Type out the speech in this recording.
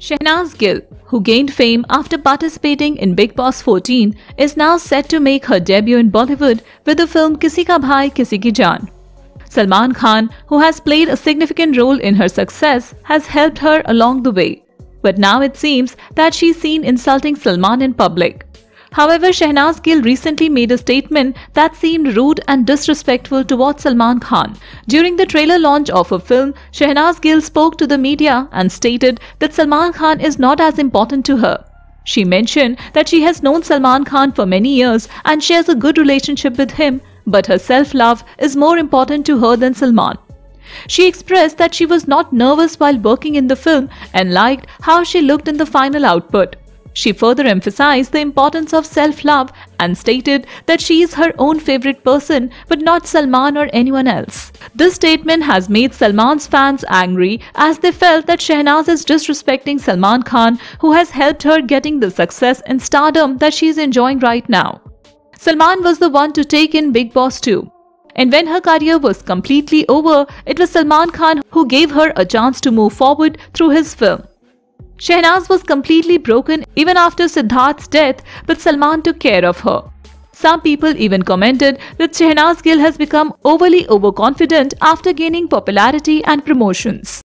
Shehnaaz Gill, who gained fame after participating in Bigg Boss 14, is now set to make her debut in Bollywood with the film Kisi Ka Bhai Kisi Ki Jaan. Salman Khan, who has played a significant role in her success, has helped her along the way. But now it seems that she's seen insulting Salman in public. However, Shehnaaz Gill recently made a statement that seemed rude and disrespectful towards Salman Khan. During the trailer launch of her film, Shehnaaz Gill spoke to the media and stated that Salman Khan is not as important to her. She mentioned that she has known Salman Khan for many years and shares a good relationship with him, but her self-love is more important to her than Salman. She expressed that she was not nervous while working in the film and liked how she looked in the final output. She further emphasized the importance of self-love and stated that she is her own favorite person but not Salman or anyone else. This statement has made Salman's fans angry as they felt that Shehnaaz is disrespecting Salman Khan who has helped her getting the success and stardom that she is enjoying right now. Salman was the one to take in Bigg Boss 2. And when her career was completely over, it was Salman Khan who gave her a chance to move forward through his film. Shehnaaz was completely broken even after Siddharth's death, but Salman took care of her. Some people even commented that Shehnaaz Gill has become overly overconfident after gaining popularity and promotions.